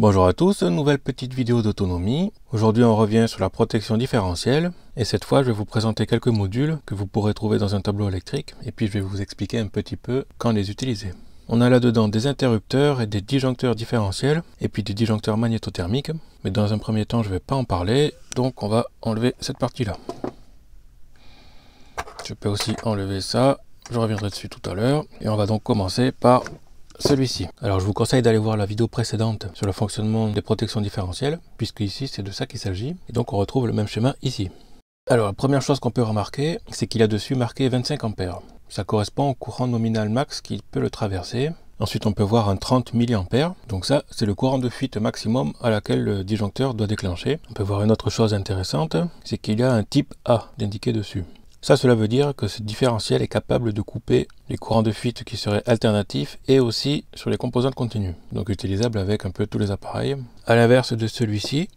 Bonjour à tous, nouvelle petite vidéo d'autonomie. Aujourd'hui on revient sur la protection différentielle et cette fois je vais vous présenter quelques modules que vous pourrez trouver dans un tableau électrique et puis je vais vous expliquer un petit peu quand les utiliser. On a là-dedans des interrupteurs et des disjoncteurs différentiels et puis des disjoncteurs magnétothermiques mais dans un premier temps je ne vais pas en parler donc on va enlever cette partie là. Je peux aussi enlever ça, je reviendrai dessus tout à l'heure et on va donc commencer par celui-ci. Alors je vous conseille d'aller voir la vidéo précédente sur le fonctionnement des protections différentielles, puisque ici c'est de ça qu'il s'agit, et donc on retrouve le même schéma ici. Alors la première chose qu'on peut remarquer, c'est qu'il a dessus marqué 25 ampères. Ça correspond au courant nominal max qui peut le traverser. Ensuite on peut voir un 30 mA, donc ça c'est le courant de fuite maximum à laquelle le disjoncteur doit déclencher. On peut voir une autre chose intéressante, c'est qu'il y a un type A d'indiqué dessus. Ça, cela veut dire que ce différentiel est capable de couper les courants de fuite qui seraient alternatifs et aussi sur les composantes continues, donc utilisable avec un peu tous les appareils. À l'inverse de celui-ci,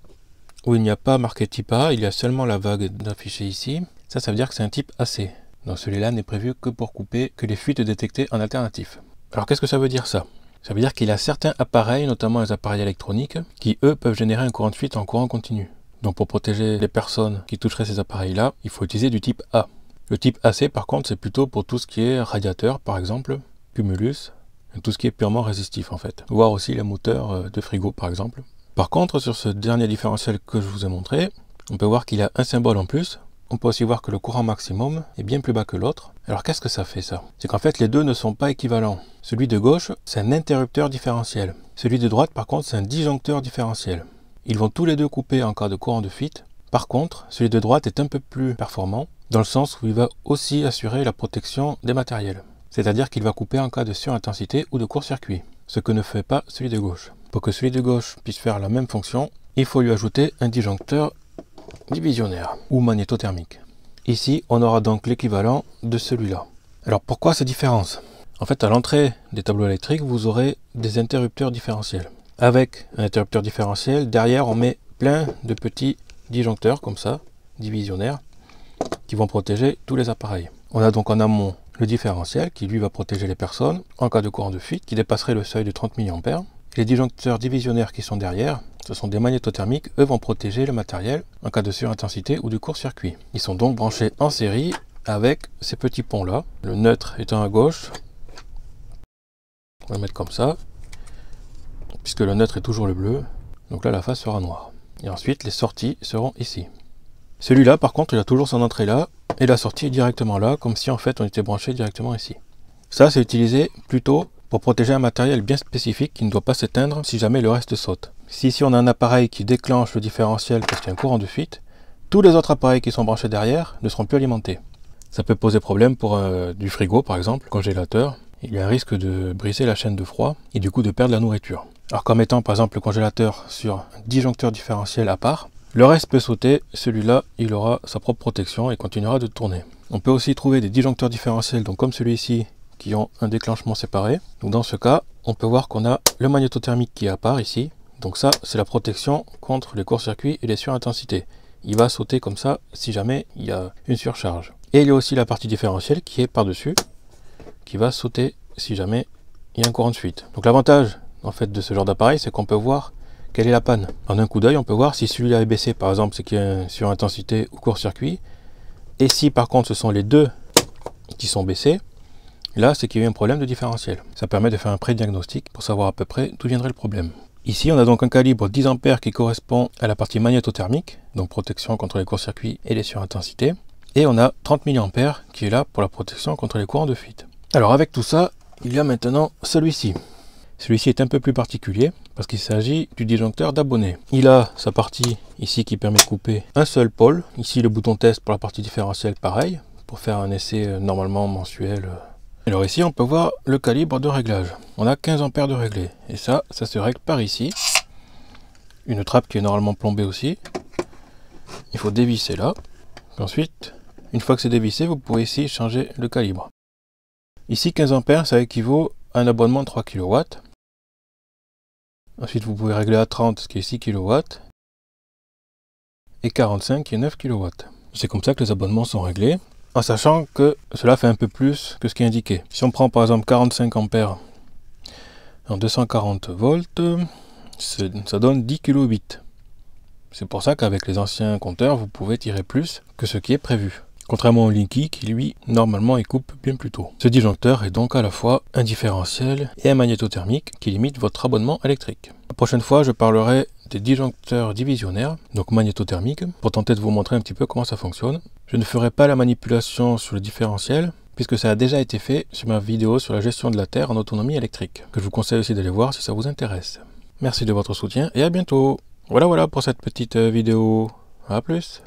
où il n'y a pas marqué type A, il y a seulement la vague d'affiché ici. Ça, ça veut dire que c'est un type AC. Donc celui-là n'est prévu que pour couper que les fuites détectées en alternatif. Alors qu'est-ce que ça veut dire ça? Ça veut dire qu'il y a certains appareils, notamment les appareils électroniques, qui eux peuvent générer un courant de fuite en courant continu. Donc pour protéger les personnes qui toucheraient ces appareils-là, il faut utiliser du type A. Le type AC par contre c'est plutôt pour tout ce qui est radiateur par exemple, cumulus, tout ce qui est purement résistif en fait. Voire aussi les moteurs euh, de frigo par exemple. Par contre sur ce dernier différentiel que je vous ai montré, on peut voir qu'il a un symbole en plus. On peut aussi voir que le courant maximum est bien plus bas que l'autre. Alors qu'est-ce que ça fait ça? C'est qu'en fait les deux ne sont pas équivalents. Celui de gauche c'est un interrupteur différentiel. Celui de droite par contre c'est un disjoncteur différentiel. Ils vont tous les deux couper en cas de courant de fuite. Par contre, celui de droite est un peu plus performant, dans le sens où il va aussi assurer la protection des matériels. C'est-à-dire qu'il va couper en cas de surintensité ou de court-circuit, ce que ne fait pas celui de gauche. Pour que celui de gauche puisse faire la même fonction, il faut lui ajouter un disjoncteur divisionnaire ou magnétothermique. Ici, on aura donc l'équivalent de celui-là. Alors pourquoi ces différences En fait, à l'entrée des tableaux électriques, vous aurez des interrupteurs différentiels avec un interrupteur différentiel. Derrière, on met plein de petits disjoncteurs comme ça, divisionnaires, qui vont protéger tous les appareils. On a donc en amont le différentiel qui lui va protéger les personnes en cas de courant de fuite qui dépasserait le seuil de 30 mA. Les disjoncteurs divisionnaires qui sont derrière, ce sont des magnétothermiques, eux vont protéger le matériel en cas de surintensité ou de court-circuit. Ils sont donc branchés en série avec ces petits ponts là, le neutre étant à gauche. On va le mettre comme ça, puisque le neutre est toujours le bleu. Donc là, la face sera noire. Et ensuite, les sorties seront ici. Celui-là, par contre, il a toujours son entrée là, et la sortie est directement là, comme si en fait on était branché directement ici. Ça, c'est utilisé plutôt pour protéger un matériel bien spécifique qui ne doit pas s'éteindre si jamais le reste saute. Si ici on a un appareil qui déclenche le différentiel parce qu'il y a un courant de fuite, tous les autres appareils qui sont branchés derrière ne seront plus alimentés. Ça peut poser problème pour euh, du frigo par exemple, congélateur. Il y a un risque de briser la chaîne de froid et du coup de perdre la nourriture. Alors comme étant par exemple le congélateur sur disjoncteur différentiel à part, le reste peut sauter, celui-là il aura sa propre protection et continuera de tourner. On peut aussi trouver des disjoncteurs différentiels, donc comme celui-ci, qui ont un déclenchement séparé. Donc dans ce cas, on peut voir qu'on a le magnétothermique qui est à part ici. Donc ça, c'est la protection contre les courts-circuits et les surintensités. Il va sauter comme ça si jamais il y a une surcharge. Et il y a aussi la partie différentielle qui est par-dessus, qui va sauter si jamais il y a un courant de fuite. Donc l'avantage en fait de ce genre d'appareil, c'est qu'on peut voir quelle est la panne. En un coup d'œil, on peut voir si celui-là est baissé, par exemple, c'est qu'il y a sur intensité ou court-circuit. Et si par contre ce sont les deux qui sont baissés, là c'est qu'il y a eu un problème de différentiel. Ça permet de faire un pré-diagnostic pour savoir à peu près d'où viendrait le problème. Ici, on a donc un calibre 10 A qui correspond à la partie magnétothermique, donc protection contre les courts-circuits et les surintensités. Et on a 30 mA qui est là pour la protection contre les courants de fuite. Alors avec tout ça, il y a maintenant celui-ci. Celui-ci est un peu plus particulier parce qu'il s'agit du disjoncteur d'abonné. Il a sa partie ici qui permet de couper un seul pôle. Ici le bouton test pour la partie différentielle pareil pour faire un essai euh, normalement mensuel. Alors ici on peut voir le calibre de réglage. On a 15 ampères de réglé et ça, ça se règle par ici. Une trappe qui est normalement plombée aussi. Il faut dévisser là. Ensuite, une fois que c'est dévissé, vous pouvez ici changer le calibre. Ici 15 ampères, ça équivaut à un abonnement de 3 kW. Ensuite, vous pouvez régler à 30, ce qui est 6 kW. Et 45, qui est 9 kW. C'est comme ça que les abonnements sont réglés, en sachant que cela fait un peu plus que ce qui est indiqué. Si on prend par exemple 45 ampères en 240 volts, ça donne 10 kilobits. C'est pour ça qu'avec les anciens compteurs, vous pouvez tirer plus que ce qui est prévu. Contrairement au Linky qui lui, normalement, il coupe bien plus tôt. Ce disjoncteur est donc à la fois un différentiel et un magnétothermique qui limite votre abonnement électrique. La prochaine fois, je parlerai des disjoncteurs divisionnaires, donc magnétothermiques, pour tenter de vous montrer un petit peu comment ça fonctionne. Je ne ferai pas la manipulation sur le différentiel, puisque ça a déjà été fait sur ma vidéo sur la gestion de la Terre en autonomie électrique, que je vous conseille aussi d'aller voir si ça vous intéresse. Merci de votre soutien et à bientôt voilà voilà pour cette petite euh, vidéo. A plus